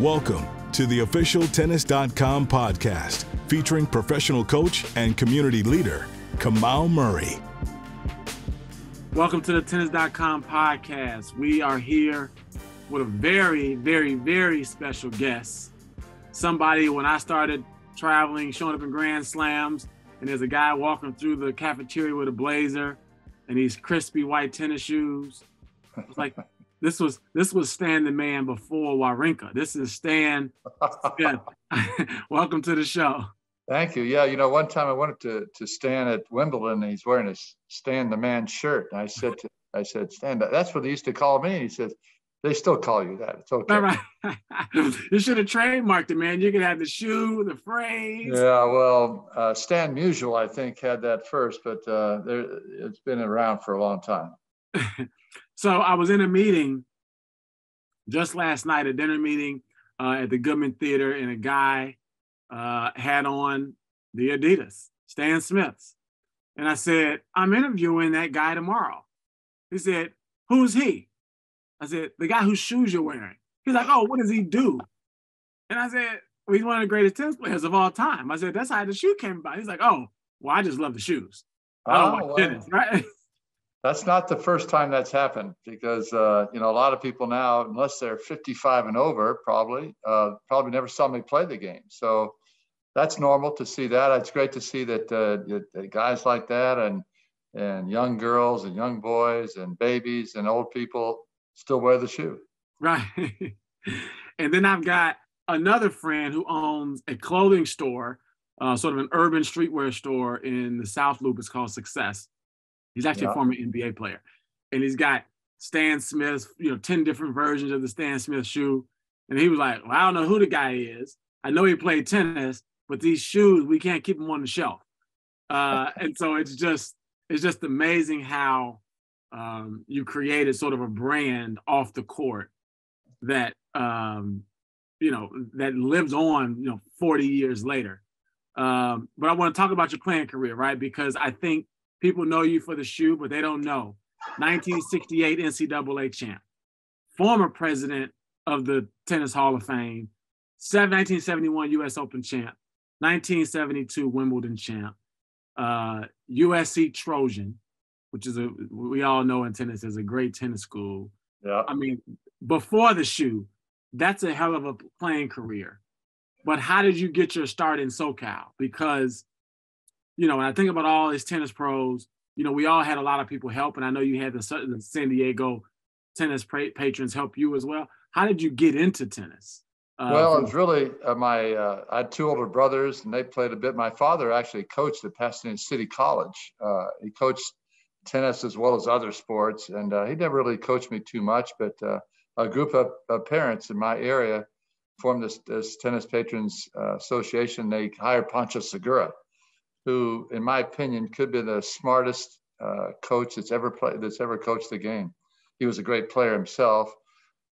Welcome to the official Tennis.com podcast featuring professional coach and community leader, Kamau Murray. Welcome to the Tennis.com podcast. We are here with a very, very, very special guest. Somebody, when I started traveling, showing up in Grand Slams, and there's a guy walking through the cafeteria with a blazer and these crispy white tennis shoes. It's like this was this was Stan the man before Wawrinka. This is Stan. Welcome to the show. Thank you. Yeah, you know, one time I went to to Stan at Wimbledon, and he's wearing a Stan the man shirt. And I said to I said, Stan, that's what they used to call me. And he says, they still call you that. It's okay. Right. you should have trademarked it, man. You could have the shoe, the phrase. Yeah, well, uh, Stan Musial, I think, had that first, but uh, there, it's been around for a long time. So I was in a meeting just last night, a dinner meeting uh, at the Goodman Theater, and a guy uh, had on the Adidas, Stan Smiths. And I said, I'm interviewing that guy tomorrow. He said, Who's he? I said, the guy whose shoes you're wearing. He's like, oh, what does he do? And I said, well, he's one of the greatest tennis players of all time. I said, that's how the shoe came about. He's like, oh, well, I just love the shoes. I don't oh, well, tennis, right? That's not the first time that's happened because uh, you know a lot of people now, unless they're 55 and over, probably uh, probably never saw me play the game. So that's normal to see that. It's great to see that, uh, that guys like that and and young girls and young boys and babies and old people still wear the shoe. Right. and then I've got another friend who owns a clothing store, uh, sort of an urban streetwear store in the South Loop. It's called Success. He's actually yeah. a former NBA player. And he's got Stan Smith's, you know, 10 different versions of the Stan Smith shoe. And he was like, well, I don't know who the guy is. I know he played tennis, but these shoes, we can't keep them on the shelf. Uh, and so it's just, it's just amazing how um, you created sort of a brand off the court that um, you know that lives on you know 40 years later um, but i want to talk about your playing career right because i think people know you for the shoe but they don't know 1968 ncaa champ former president of the tennis hall of fame 1971 us open champ 1972 wimbledon champ uh, usc trojan which is a we all know in tennis is a great tennis school. Yeah. I mean, before the shoe, that's a hell of a playing career. But how did you get your start in SoCal? Because, you know, when I think about all these tennis pros, you know, we all had a lot of people help, and I know you had the, the San Diego tennis patrons help you as well. How did you get into tennis? Uh, well, it was really uh, my. Uh, I had two older brothers, and they played a bit. My father actually coached at Pasadena City College. Uh, he coached tennis as well as other sports. And uh, he never really coached me too much, but uh, a group of, of, parents in my area formed this, this Tennis Patrons uh, Association. They hired Pancho Segura, who, in my opinion, could be the smartest uh, coach that's ever played, that's ever coached the game. He was a great player himself.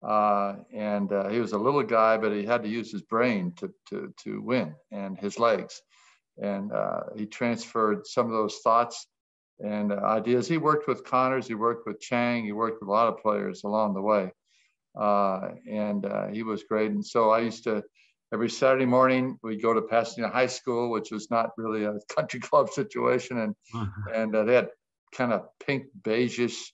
Uh, and uh, he was a little guy, but he had to use his brain to, to, to win and his legs. And he transferred some of those thoughts and uh, ideas. He worked with Connors, he worked with Chang, he worked with a lot of players along the way. Uh, and uh, he was great. And so I used to, every Saturday morning, we'd go to Pasadena High School, which was not really a country club situation. And, uh-huh. and uh, they had kind of pink, beigeish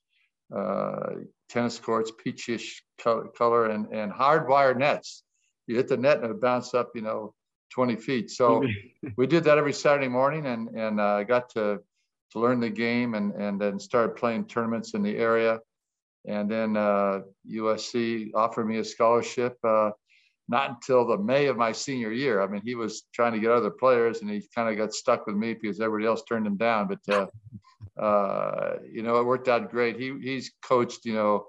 uh, tennis courts, peachish color, color and, and hardwire nets. You hit the net and it would bounce up, you know, 20 feet. So we did that every Saturday morning and, and I uh, got to to learn the game and, and then started playing tournaments in the area. And then uh, USC offered me a scholarship uh, not until the May of my senior year. I mean, he was trying to get other players and he kind of got stuck with me because everybody else turned him down. But, uh, uh, you know, it worked out great. He, he's coached, you know,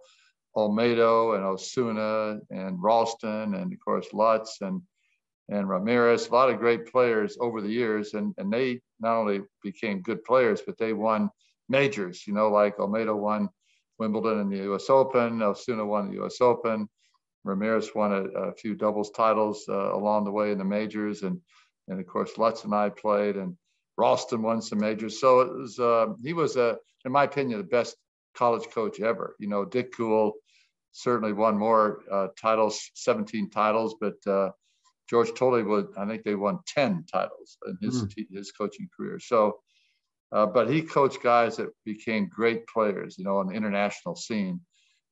Olmedo and Osuna and Ralston and, of course, Lutz and and Ramirez, a lot of great players over the years. And, and they not only became good players, but they won majors, you know, like Olmedo won Wimbledon and the US Open, Osuna won the US Open, Ramirez won a, a few doubles titles uh, along the way in the majors. And, and of course, Lutz and I played and Ralston won some majors. So it was, uh, he was, a, in my opinion, the best college coach ever. You know, Dick Gould, certainly won more uh, titles, 17 titles, but uh, George Toley would, I think they won 10 titles in his, mm. his coaching career. So, uh, but he coached guys that became great players, you know, on the international scene.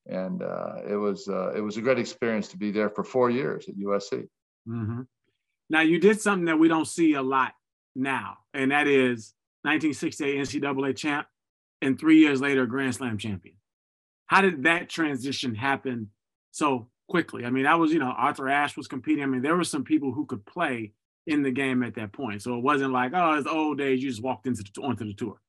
And uh, it was uh, it was a great experience to be there for four years at USC. Mm-hmm. Now you did something that we don't see a lot now, and that is 1968 NCAA champ, and three years later Grand Slam champion. How did that transition happen so quickly? I mean, that was you know Arthur Ashe was competing. I mean, there were some people who could play in the game at that point, so it wasn't like oh, it's old days. You just walked into the, onto the tour.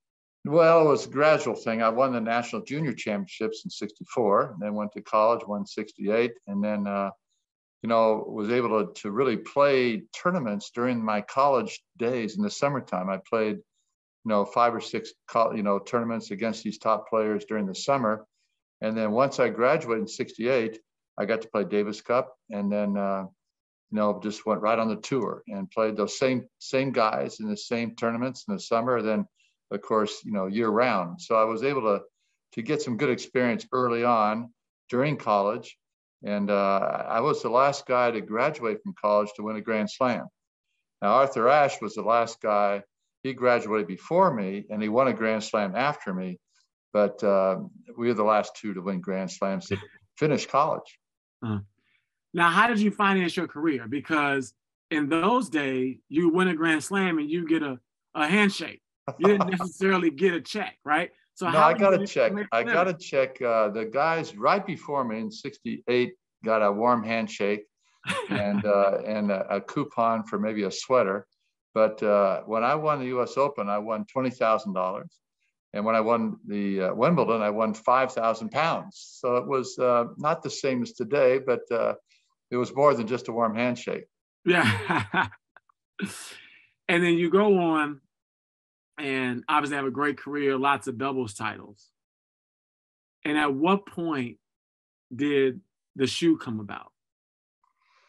Well, it was a gradual thing. I won the national junior championships in '64, then went to college, won '68, and then uh, you know, was able to, to really play tournaments during my college days in the summertime. I played, you know, five or six, you know, tournaments against these top players during the summer. And then once I graduated in 68, I got to play Davis Cup and then, uh, you know, just went right on the tour and played those same, same guys in the same tournaments in the summer. Then of course, you know, year round. So I was able to, to get some good experience early on during college and uh, I was the last guy to graduate from college to win a Grand Slam. Now, Arthur Ashe was the last guy. He graduated before me and he won a Grand Slam after me. But uh, we were the last two to win Grand Slams to finish college. Uh-huh. Now, how did you finance your career? Because in those days, you win a Grand Slam and you get a, a handshake. You didn't necessarily get a check, right? So no, I got a check. I got a check. Uh, the guys right before me in '68 got a warm handshake and uh, and a, a, coupon for maybe a sweater. But uh, when I won the U.S. Open, I won twenty thousand dollars, and when I won the uh, Wimbledon, I won five thousand pounds. So it was uh, not the same as today, but uh, it was more than just a warm handshake. Yeah. and then you go on and obviously have a great career, lots of doubles titles. And at what point did the shoe come about?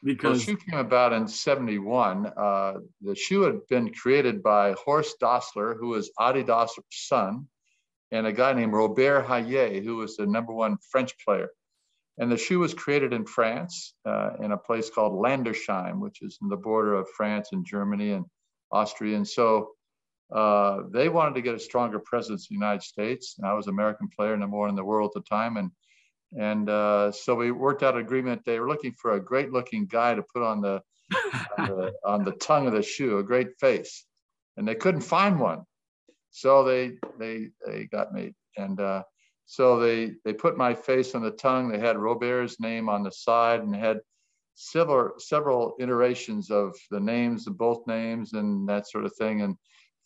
Because well, the shoe came about in 71. Uh, the shoe had been created by Horst Dassler, who was Adi Dassler's son, and a guy named Robert Haillet, who was the number one French player. And the shoe was created in France uh, in a place called Landersheim, which is in the border of France and Germany and Austria. And so uh, they wanted to get a stronger presence in the United States. And I was American player, number one in the world at the time. And and uh, so we worked out an agreement. They were looking for a great looking guy to put on the, on the, on the tongue of the shoe, a great face. And they couldn't find one. So they they they got me. And uh, so they they put my face on the tongue. They had Robert's name on the side and had several several iterations of the names of both names and that sort of thing. And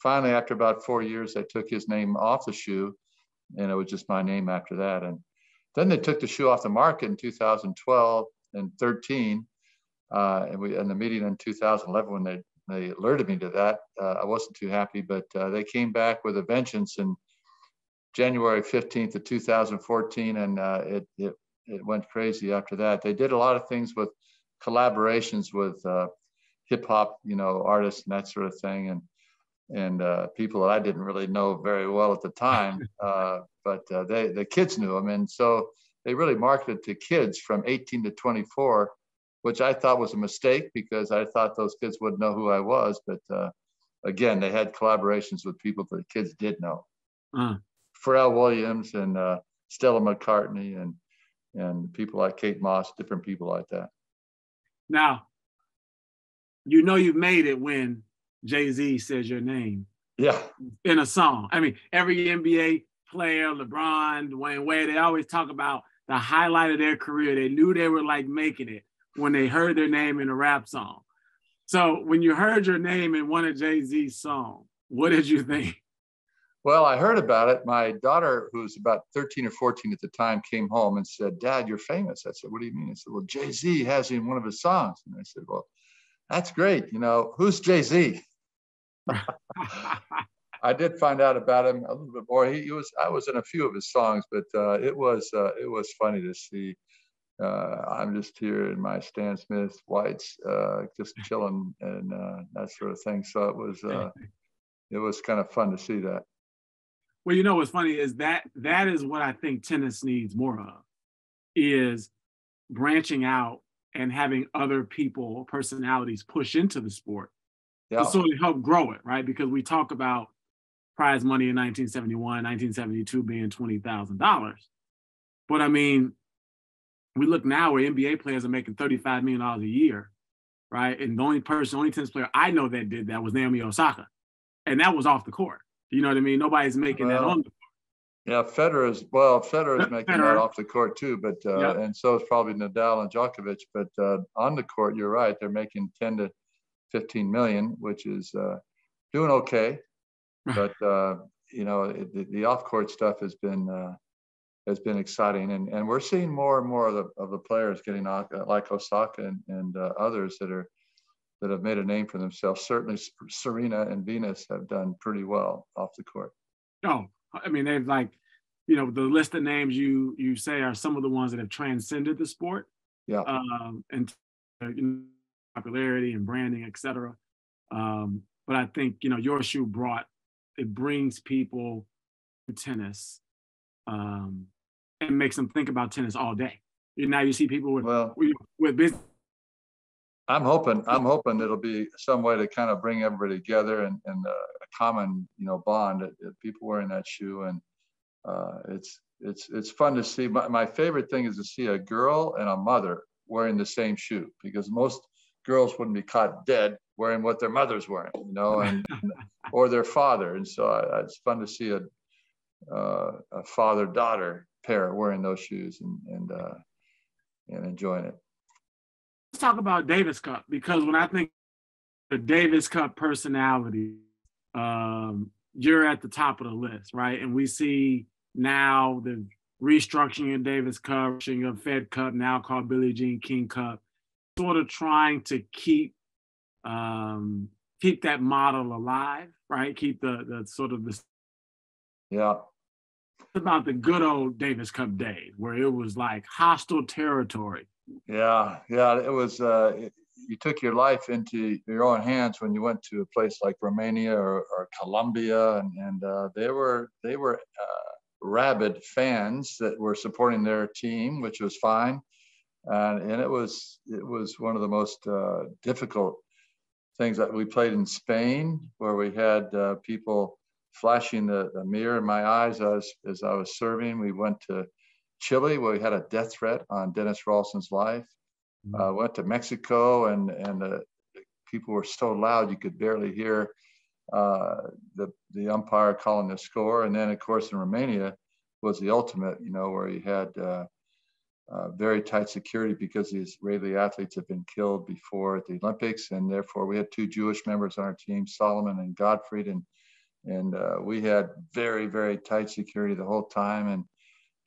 finally, after about four years, they took his name off the shoe, and it was just my name after that. And then they took the shoe off the market in 2012 and 13, uh, and we in the meeting in 2011 when they they alerted me to that, uh, I wasn't too happy, but uh, they came back with a vengeance in January 15th of 2014, and uh, it, it it went crazy after that. They did a lot of things with collaborations with uh, hip hop, you know, artists and that sort of thing, and and uh, people that I didn't really know very well at the time, uh, but uh, they the kids knew them, and so they really marketed to kids from 18 to 24, which I thought was a mistake because I thought those kids would know who I was. But uh, again, they had collaborations with people that the kids did know, uh. Pharrell Williams and uh, Stella McCartney and and people like Kate Moss, different people like that. Now, you know you've made it when Jay Z says your name. Yeah. In a song. I mean, every NBA player, LeBron, Dwyane Wade, they always talk about the highlight of their career. They knew they were like making it when they heard their name in a rap song. So when you heard your name in one of Jay Z's songs, what did you think? Well, I heard about it. My daughter, who was about 13 or 14 at the time, came home and said, Dad, you're famous. I said, What do you mean? I said, Well, Jay Z has you in one of his songs. And I said, Well, that's great. You know, who's Jay Z? I did find out about him a little bit more. He, he was I was in a few of his songs, but uh, it was uh, it was funny to see. Uh, I'm just here in my Stan Smith whites, uh, just chilling and uh, that sort of thing. So it was uh, it was kind of fun to see that. Well, you know what's funny is that that is what I think tennis needs more of. is branching out and having other people, personalities push into the sport yeah. to sort of help grow it, right? Because we talk about prize money in 1971, 1972 being $20,000. But I mean, we look now where NBA players are making $35 million a year, right? And the only person, only tennis player I know that did that was Naomi Osaka. And that was off the court. You know what I mean? Nobody's making well, that on the court. Yeah, Federer is well. Federer is making Federer. that off the court too, but uh, and so is probably Nadal and Djokovic. But uh, on the court, you're right. They're making 10 to 15 million, which is uh, doing okay. But uh, you know, it, the, the off-court stuff has been uh, has been exciting, and and we're seeing more and more of the of the players getting like Osaka and, and uh, others that are that have made a name for themselves. Certainly, Serena and Venus have done pretty well off the court. Oh, I mean, they've like, you know, the list of names you you say are some of the ones that have transcended the sport. Yeah. Um, and uh, popularity and branding, et cetera. Um, but I think you know your shoe brought it brings people to tennis um, and makes them think about tennis all day. Now you see people with well, with business I'm hoping I'm hoping it'll be some way to kind of bring everybody together and, and uh, a common you know bond. That people wearing that shoe and uh, it's it's it's fun to see. My, my favorite thing is to see a girl and a mother wearing the same shoe because most girls wouldn't be caught dead wearing what their mother's wearing, you know, and or their father. And so I, it's fun to see a uh, a father daughter pair wearing those shoes and and uh, and enjoying it let's talk about Davis Cup because when I think the Davis Cup personality, um, you're at the top of the list, right? And we see now the restructuring of Davis Cup, of Fed Cup, now called Billie Jean King Cup, sort of trying to keep um, keep that model alive, right? Keep the the sort of the yeah about the good old Davis Cup days where it was like hostile territory yeah, yeah, it was. Uh, it, you took your life into your own hands when you went to a place like Romania or, or Colombia, and, and uh, they were they were uh, rabid fans that were supporting their team, which was fine, and and it was it was one of the most uh, difficult things that we played in Spain, where we had uh, people flashing the, the mirror in my eyes as as I was serving. We went to Chile, where we had a death threat on Dennis Ralston's life. Mm-hmm. Uh, went to Mexico, and and uh, people were so loud you could barely hear uh, the the umpire calling the score. And then, of course, in Romania was the ultimate, you know, where you had uh, very tight security because the Israeli athletes had been killed before at the Olympics, and therefore we had two Jewish members on our team, Solomon and Gottfried, and and uh, we had very very tight security the whole time, and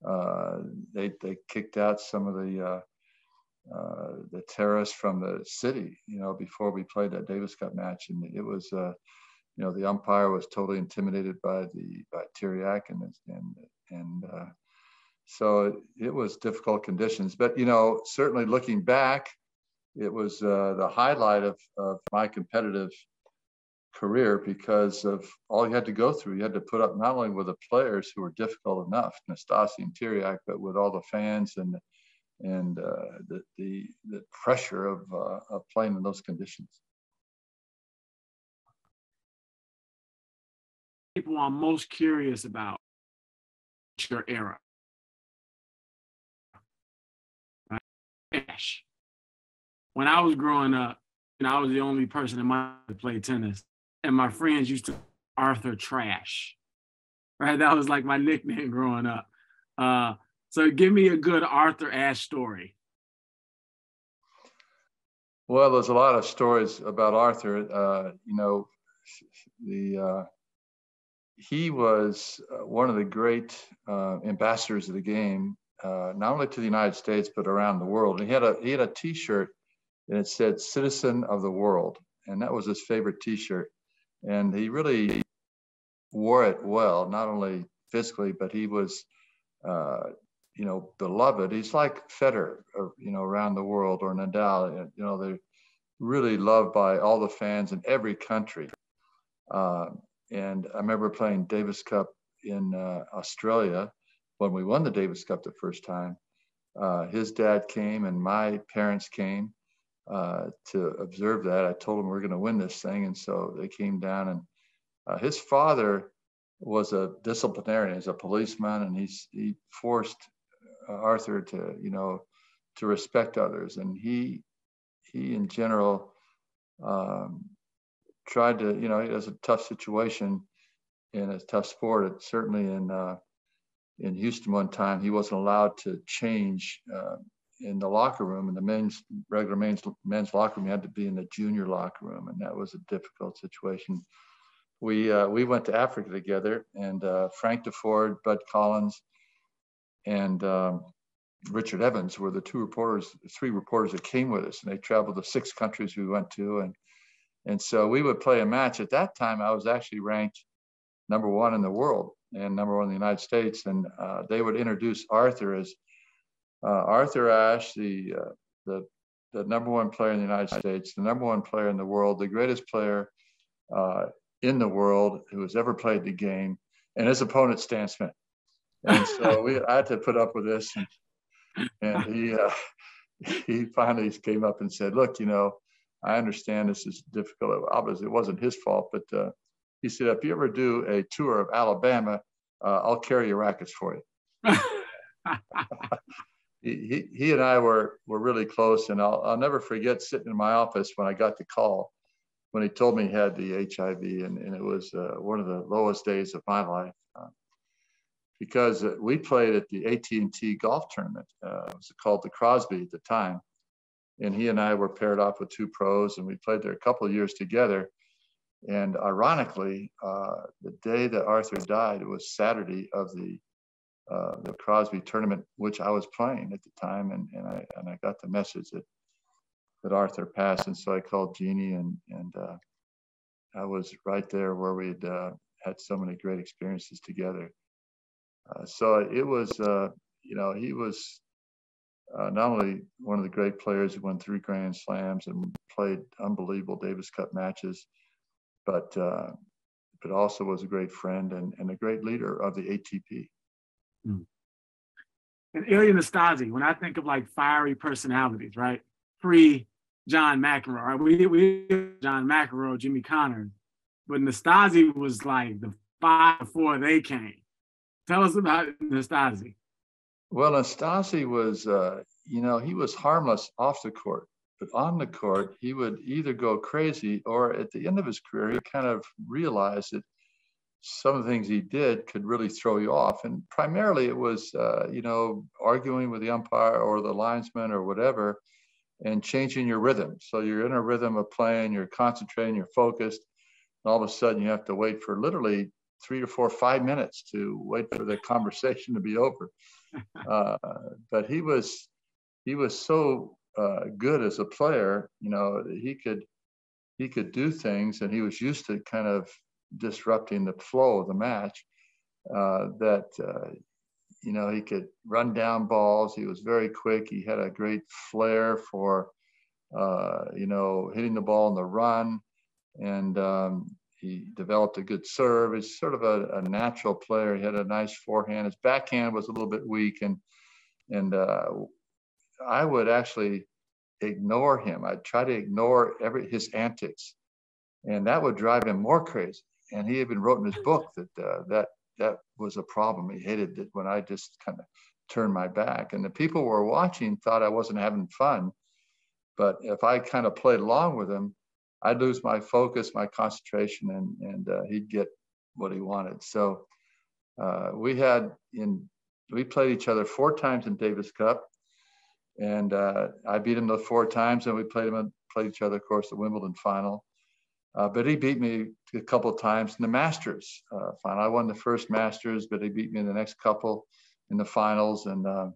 uh, they they kicked out some of the uh, uh, the terrorists from the city, you know, before we played that Davis Cup match, and it was, you know, the umpire was totally intimidated by the by Tiriac and and and so it was difficult conditions. But you know, certainly looking back, it was uh, the highlight of, of my competitive career because of all you had to go through. You had to put up not only with the players who were difficult enough, Nastase and Tiriac, but with all the fans and and uh, the, the, the pressure of uh, of playing in those conditions. People I'm most curious about your era. Ash. When I was growing up, and I was the only person in my to play tennis and my friends used to Arthur Trash. Right, that was like my nickname growing up. Uh, so give me a good Arthur Ashe story. Well, there's a lot of stories about Arthur. Uh, you know, the uh, he was uh, one of the great uh, ambassadors of the game, uh, not only to the United States but around the world. And he had a he had a T-shirt, and it said "Citizen of the World," and that was his favorite T-shirt and he really wore it well, not only physically, but he was, uh, you know, beloved. He's like Federer, uh, you know, around the world, or Nadal. You know, they're really loved by all the fans in every country. Uh, and I remember playing Davis Cup in uh, Australia when we won the Davis Cup the first time. uh, his dad came and my parents came uh, to observe that. I told them we are going to win this thing, and so they came down. And uh, his father was a disciplinarian, he's a policeman, and he's he forced uh, Arthur to you know to respect others, and he he in general um, tried to you know it was a tough situation in a tough sport. Certainly in uh, in Houston one time he wasn't allowed to change uh, in the locker room in the men's regular men's men's locker room. He had to be in the junior locker room, and that was a difficult situation. We uh, we went to Africa together, and uh, Frank Deford, Bud Collins, and um, Richard Evans were the two reporters, three reporters that came with us, and they traveled the six countries we went to, and and so we would play a match. At that time, I was actually ranked number one in the world and number one in the United States, and uh, they would introduce Arthur as uh, Arthur Ashe, the, uh, the, the number one player in the United States, the number one player in the world, the greatest player uh, in the world who has ever played the game, and his opponent Stan Smith. And so we, I had to put up with this, and, and he uh, he finally came up and said, "Look, you know, I understand this is difficult. Obviously, it wasn't his fault, but uh, he said, if you ever do a tour of Alabama, uh, I'll carry your rackets for you." he, he and I were were really close, and I'll I'll never forget sitting in my office when I got the call when he told me he had the HIV, and, and it was uh, one of the lowest days of my life uh, because uh, we played at the AT&T golf tournament. Uh, it was called the Crosby at the time, and he and I were paired off with two pros, and we played there a couple of years together. And ironically, uh, the day that Arthur died, was Saturday of the uh, the Crosby tournament, which I was playing at the time, and, and I and I got the message that that Arthur passed, and so I called Jeannie, and and uh, I was right there where we'd uh, had so many great experiences together. Uh, so it was, uh, you know, he was not only one of the great players who won three Grand Slams and played unbelievable Davis Cup matches, but but also was a great friend and, and a great leader of the ATP. Mm. And Ilie Nastase, when I think of like fiery personalities, right? Pre John McEnroe, right? We we John McEnroe, Jimmy Connors, but Nastase was like the five before they came. Tell us about Nastase. Well, Nastase was, uh, you know, he was harmless off the court, but on the court, he would either go crazy or at the end of his career, he kind of realized that some of the things he did could really throw you off. And primarily it was, uh, you know, arguing with the umpire or the linesman or whatever and changing your rhythm. So you're in a rhythm of playing, you're concentrating, you're focused. And all of a sudden you have to wait for literally three to four, five minutes to wait for the conversation to be over. Uh, but he was, he was so uh, good as a player, you know, he could, he could do things and he was used to kind of disrupting the flow of the match. Uh, that uh, you know he could run down balls. He was very quick. He had a great flair for uh, you know hitting the ball in the run, and um, he developed a good serve. He's sort of a, a, natural player. He had a nice forehand. His backhand was a little bit weak, and and uh, I would actually ignore him. I'd try to ignore every his antics, and that would drive him more crazy and he even wrote in his book that uh, that that was a problem. He hated it when I just kind of turned my back, and the people who were watching thought I wasn't having fun. But if I kind of played along with him, I'd lose my focus, my concentration, and and uh, he'd get what he wanted. So uh, we had in we played each other four times in Davis Cup, and uh, I beat him the four times, and we played him played each other, of course, the Wimbledon final. Uh, but he beat me a couple of times in the Masters uh, final. I won the first Masters, but he beat me in the next couple in the finals, and uh,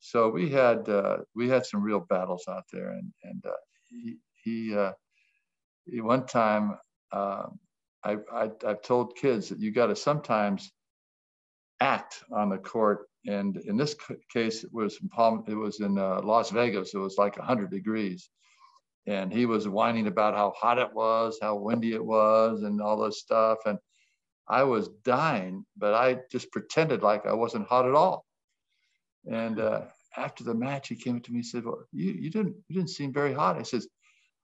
so we had uh, we had some real battles out there. And and uh, he he, he, one time um, I, I I've told kids that you got to sometimes act on the court. And in this case, it was in Palm, it was in Las Vegas. It was like 100 degrees and he was whining about how hot it was, how windy it was, and all this stuff. And I was dying, but I just pretended like I wasn't hot at all. And uh, after the match, he came up to me and said, "Well, you, you didn't you didn't seem very hot." I says,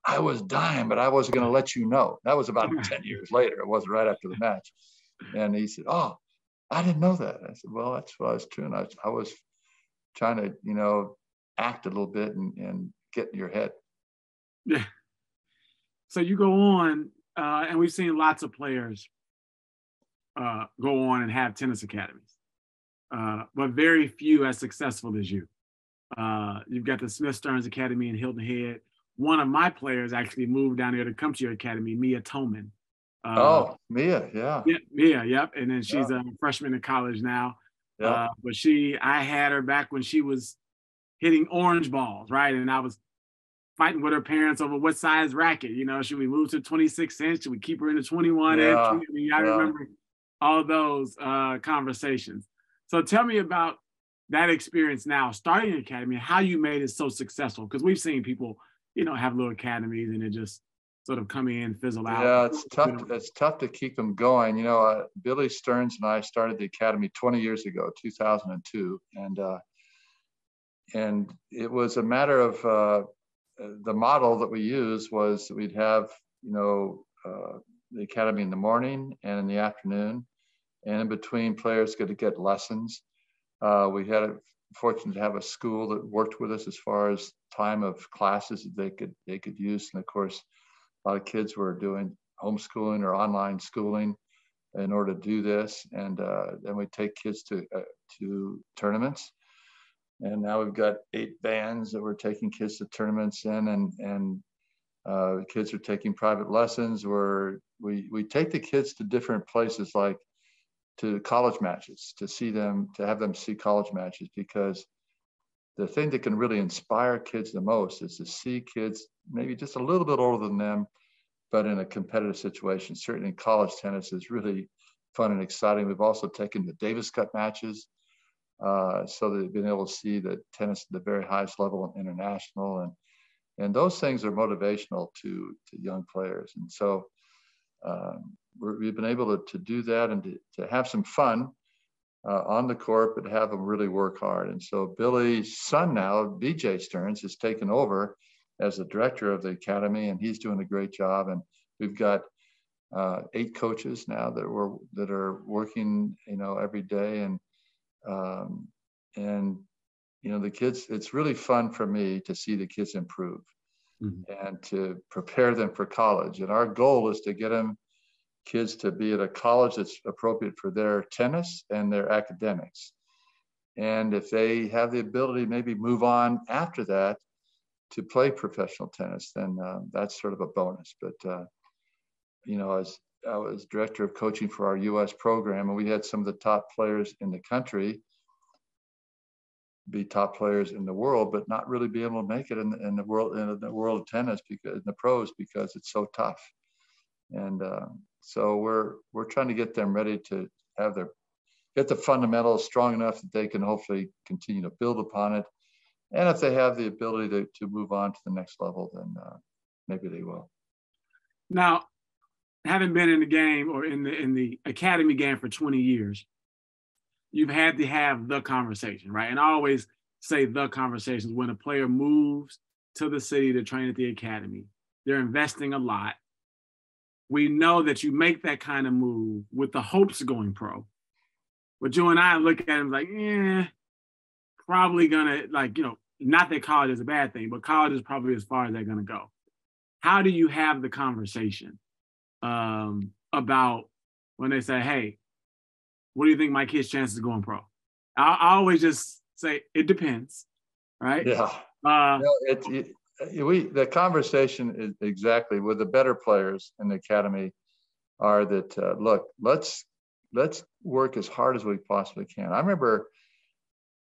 "I was dying, but I wasn't going to let you know." That was about ten years later. It wasn't right after the match. And he said, "Oh, I didn't know that." I said, "Well, that's what I was doing. I, I was trying to, you know, act a little bit and, and get in your head." Yeah. So you go on, uh, and we've seen lots of players uh, go on and have tennis academies, uh, but very few as successful as you. Uh, you've got the Smith Stearns Academy in Hilton Head. One of my players actually moved down there to come to your academy, Mia Toman. Uh, oh, Mia, yeah. Yeah, Mia, yep. And then she's yeah. a freshman in college now. Yeah. Uh, but she, I had her back when she was hitting orange balls, right? And I was fighting with her parents over what size racket. You know, should we move to 26 inch? Should we keep her in the 21 yeah. inch? I, mean, I remember all those uh, conversations. So tell me about that experience now, starting an academy, how you made it so successful. Because we've seen people, you know, have little academies and it just sort of come in, fizzle out. Yeah, it's tough. You know. It's tough to keep them going. You know, uh, Billy Stearns and I started the academy 20 years ago, 2002, and uh, and it was a matter of uh, the model that we used was we'd have you know uh, the academy in the morning and in the afternoon, and in between players get to get lessons. Uh, we had a fortunate to have a school that worked with us as far as time of classes that they could they could use, and of course, a lot of kids were doing homeschooling or online schooling in order to do this, and uh, then we take kids to uh, to tournaments. And now we've got eight bands that we're taking kids to tournaments in. And and uh, kids are taking private lessons where we we take the kids to different places like to college matches to see them to have them see college matches because the thing that can really inspire kids the most is to see kids maybe just a little bit older than them but in a competitive situation. Certainly college tennis is really fun and exciting. We've also taken the davis cup matches uh, so they've been able to see the tennis at the very highest level in international and and those things are motivational to to young players. And so um, we have been able to, to do that and to, to have some fun uh, on the court but have them really work hard. And so billy's son now bj stearns has taken over as the director of the academy and he's doing a great job. And we've got uh, eight coaches now that were that are working you know every day. And um, and you know the kids it's really fun for me to see the kids improve mm-hmm. and to prepare them for college. And our goal is to get them kids to be at a college that's appropriate for their tennis and their academics and if they have the ability maybe move on after that to play professional tennis then uh, that's sort of a bonus but uh, you know as I was director of coaching for our U.S. program, and we had some of the top players in the country be top players in the world, but not really be able to make it in, in the world in the world of tennis because in the pros because it's so tough. And uh, so we're we're trying to get them ready to have their get the fundamentals strong enough that they can hopefully continue to build upon it. And if they have the ability to, to move on to the next level, then uh, maybe they will. Now, having been in the game or in the in the academy game for 20 years, you've had to have the conversation, right? And I always say the conversations when a player moves to the city to train at the academy, they're investing a lot. We know that you make that kind of move with the hopes of going pro. But you and I look at him like, yeah, probably gonna like, you know, not that college is a bad thing, but college is probably as far as they're gonna go. How do you have the conversation? um, about when they say, "Hey, what do you think my kid's chances of going pro?" I, I always just say it depends, right? Yeah. Uh, it, it, we the conversation is exactly with the better players in the academy are that uh, look, let's let's work as hard as we possibly can. I remember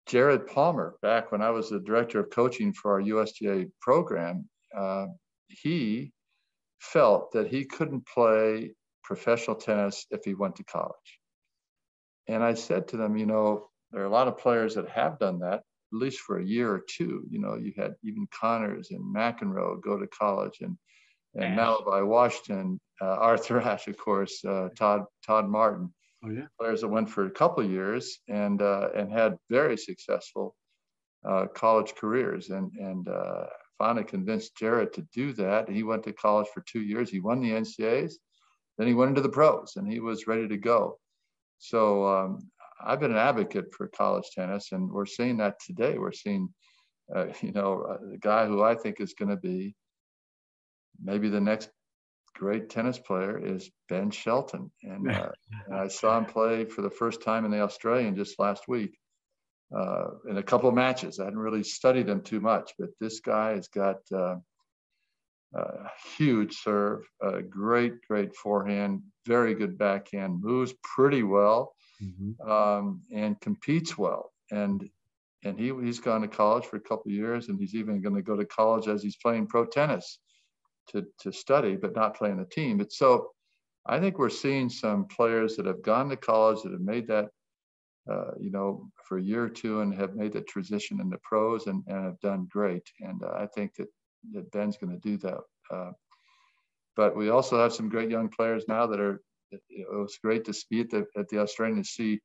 Jared Palmer back when I was the director of coaching for our USTA program. Uh, he felt that he couldn't play professional tennis if he went to college. And I said to them, you know, there are a lot of players that have done that, at least for a year or two. You know, you had even Connors and McEnroe go to college and and MaliVai Washington, uh, Arthur Ashe, of course, uh, Todd Todd Martin. Oh, yeah. Players that went for a couple of years and uh, and had very successful uh, college careers. And, and uh, finally convinced Jared to do that. He went to college for two years. He won the NCAAs. Then he went into the pros and he was ready to go. So um, I've been an advocate for college tennis, and we're seeing that today. We're seeing, uh, you know, the guy who I think is going to be maybe the next great tennis player is Ben Shelton, and, uh, and, I saw him play for the first time in the Australian just last week uh, in a couple of matches. I hadn't really studied him too much, but this guy has got uh, a huge serve, a great, great forehand, very good backhand, moves pretty well, mm-hmm. um, and competes well. And and he he's gone to college for a couple of years, and he's even going to go to college as he's playing pro tennis to to study, but not playing the team. But so I think we're seeing some players that have gone to college that have made that, uh, you know, for a year or two and have made the transition into pros and, and have done great. And uh, I think that, that Ben's going to do that. Uh, but we also have some great young players now that are, it was great to at the, at the Australian see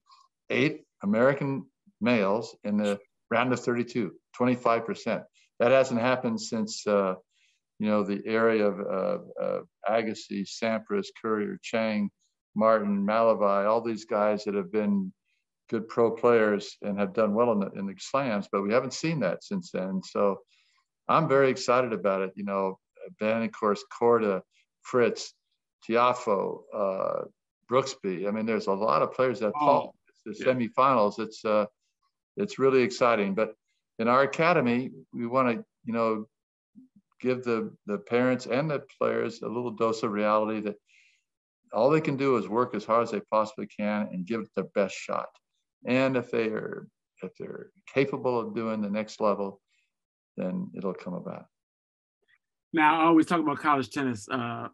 eight American males in the round of 32, 25%. That hasn't happened since uh, you know, the area of Agassi, Sampras, Courier, Chang, Martin, MaliVai, all these guys that have been good pro players and have done well in the, in the slams, but we haven't seen that since then. So I'm very excited about it. You know, Ben, of course, Korda, Fritz, Tiafoe, uh, Brooksby. I mean, there's a lot of players that fall. It's the yeah. semifinals. It's uh, it's really exciting. But in our academy, we want to, you know, give the, the parents and the players a little dose of reality that all they can do is work as hard as they possibly can and give it their best shot. And if they are if they're capable of doing the next level, then it'll come about. Now, I always talk about college tennis. Uh,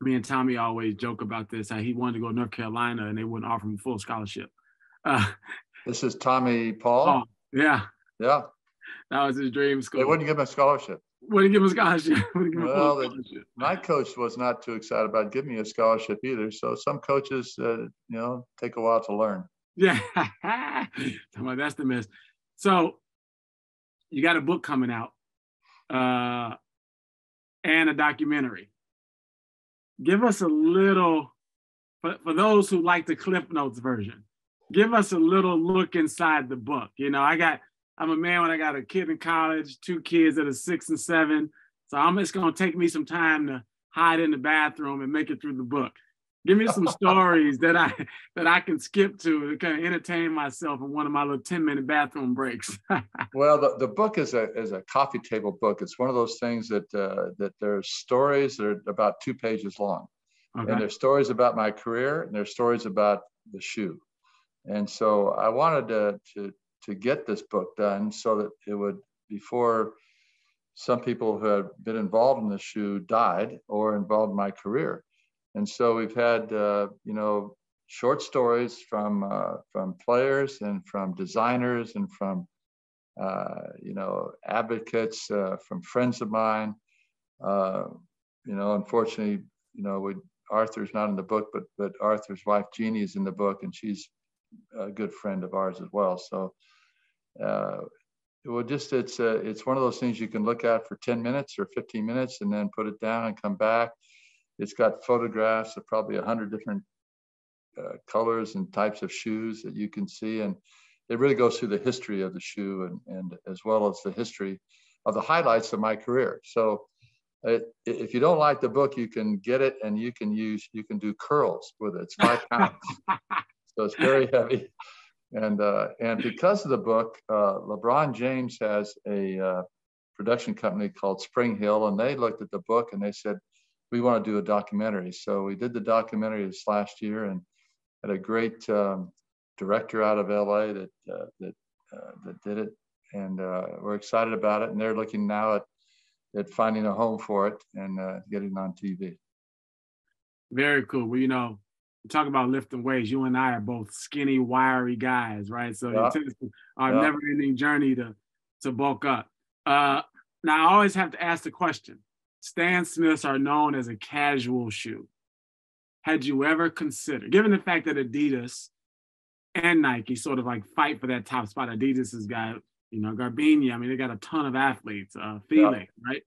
me and Tommy always joke about this. He wanted to go to North Carolina and they wouldn't offer him a full scholarship. Uh, this is Tommy Paul. Oh, yeah. Yeah. That was his dream school. They wouldn't give him a scholarship. Wouldn't give him a scholarship. Give well, a scholarship. my coach was not too excited about giving me a scholarship either. So some coaches, uh, you know, take a while to learn. Yeah, that's the mess. So you got a book coming out uh, and a documentary. Give us a little, for, for those who like the Cliff Notes version, give us a little look inside the book. You know, I got I'm a man when I got a kid in college, two kids that are six and seven. So I'm just gonna take me some time to hide in the bathroom and make it through the book. Give me some stories that I that I can skip to to kind of entertain myself in one of my little 10 minute bathroom breaks. well, the, the book is a is a coffee table book. It's one of those things that uh, that there's stories that are about two pages long. Okay. And there's stories about my career and there's stories about the shoe. And so I wanted to, to to get this book done so that it would before some people who had been involved in the shoe died or involved in my career and so we've had uh, you know short stories from uh, from players and from designers and from uh, you know advocates uh, from friends of mine uh, you know unfortunately you know we arthur's not in the book but but arthur's wife jeannie is in the book and she's a good friend of ours as well so well, just it's it's one of those things you can look at for 10 minutes or 15 minutes and then put it down and come back. It's got photographs of probably 100 different uh, colors and types of shoes that you can see. And it really goes through the history of the shoe and, and as well as the history of the highlights of my career. So it, if you don't like the book, you can get it and you can use, you can do curls with it. It's five pounds. so it's very heavy. And, uh, and because of the book, uh, LeBron James has a uh, production company called Spring Hill, and they looked at the book and they said, we want to do a documentary. So we did the documentary this last year and had a great um, director out of LA that, uh, that, uh, that did it. And uh, we're excited about it. And they're looking now at, at finding a home for it and getting on TV. Very cool. Well, you know, talk about lifting weights. You and I are both skinny, wiry guys, right? So yeah. it's our yeah. never-ending journey to to bulk up. Uh, now I always have to ask the question: Stan Smiths are known as a casual shoe. Had you ever considered, given the fact that Adidas and Nike sort of like fight for that top spot, Adidas has got You know, Garbiñe. I mean, they got a ton of athletes. Uh, Felix, yeah. right?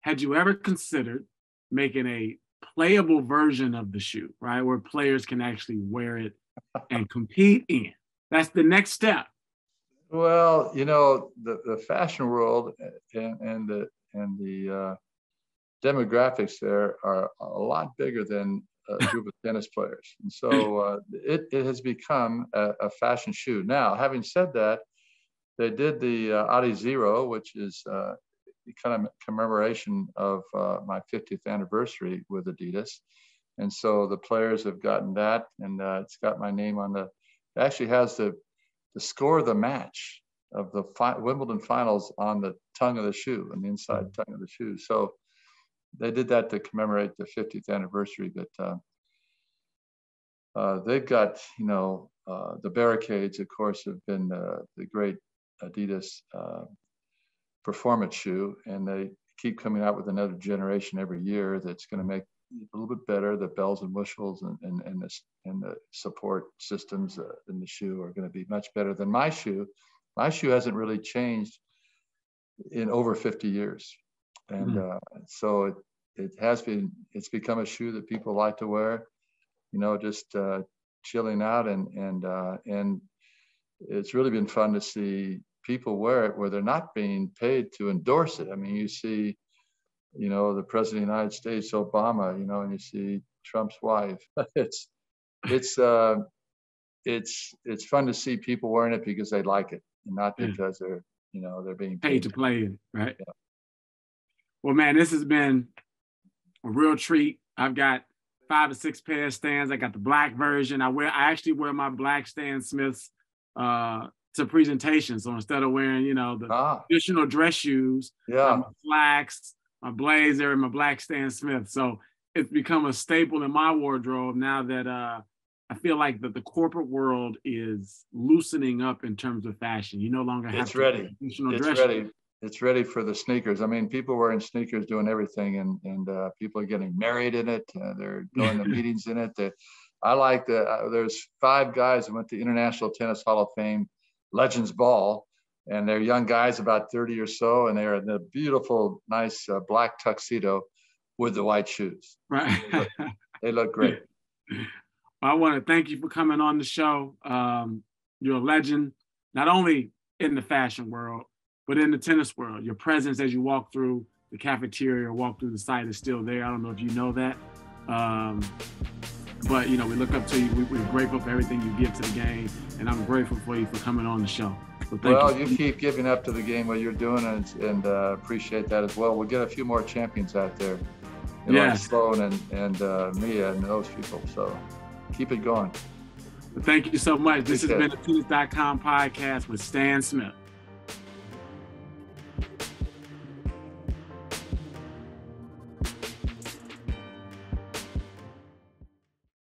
Had you ever considered making a playable version of the shoe, right, where players can actually wear it and compete in? That's the next step. Well, you know, the, the fashion world and, and the and the uh, demographics there are a lot bigger than a group of tennis players. And so uh, it, it has become a, a, fashion shoe. Now, having said that, they did the uh, Zero, which is uh, kind of commemoration of uh, my 50th anniversary with Adidas. And so the players have gotten that, and uh, it's got my name on the, it actually has the, the score of the match of the fi- Wimbledon finals on the tongue of the shoe, on the inside mm-hmm. tongue of the shoe. So they did that to commemorate the 50th anniversary. But uh, uh, they've got, you know, uh, the barricades, of course, have been uh, the great Adidas uh, performance shoe, and they keep coming out with another generation every year that's going to make a little bit better. The bells and whistles and and and the, and the support systems uh, in the shoe are going to be much better than my shoe. My shoe hasn't really changed in over 50 years and mm uh, so it it has been it's become a shoe that people like to wear you know just uh, chilling out and and uh, and it's really been fun to see people wear it where they're not being paid to endorse it. I mean you see you know the president of the united states obama you know and you see trump's wife. It's it's uh it's it's fun to see people wearing it because they like it and not because they're you know they're being paid, paid to play it right? Yeah. Well, man, this has been a real treat. I've got five or six pair of stands. I got the black version. I wear I actually wear my black Stan Smiths uh, to presentations. So instead of wearing, you know, the ah. traditional dress shoes, yeah, my slacks, my blazer, and my black Stan Smith. So it's become a staple in my wardrobe now that uh, I feel like that the corporate world is loosening up in terms of fashion. You no longer have it's ready. traditional it's dress ready. Shoes it's ready for the sneakers. I mean, people wearing sneakers doing everything, and and uh, people are getting married in it. Uh, they're going to meetings in it. They, I like the. Uh, there's five guys who went to International Tennis Hall of Fame Legends Ball, and they're young guys, about 30 or so, and they're in a beautiful, nice uh, black tuxedo with the white shoes. Right. They look, they look great. I want to thank you for coming on the show. Um, you're a legend, not only in the fashion world, but in the tennis world, your presence as you walk through the cafeteria or walk through the site is still there. I don't know if you know that. Um, but you know, we look up to you. We, are grateful for everything you give to the game, and I'm grateful for you for coming on the show. So well, you. you. keep giving up to the game what you're doing, and, and uh, appreciate that as well. We'll get a few more champions out there, you know, yes. like Sloane and and uh, Mia and those people. So keep it going. thank you so much. This has been the Tennis.com podcast with Stan Smith.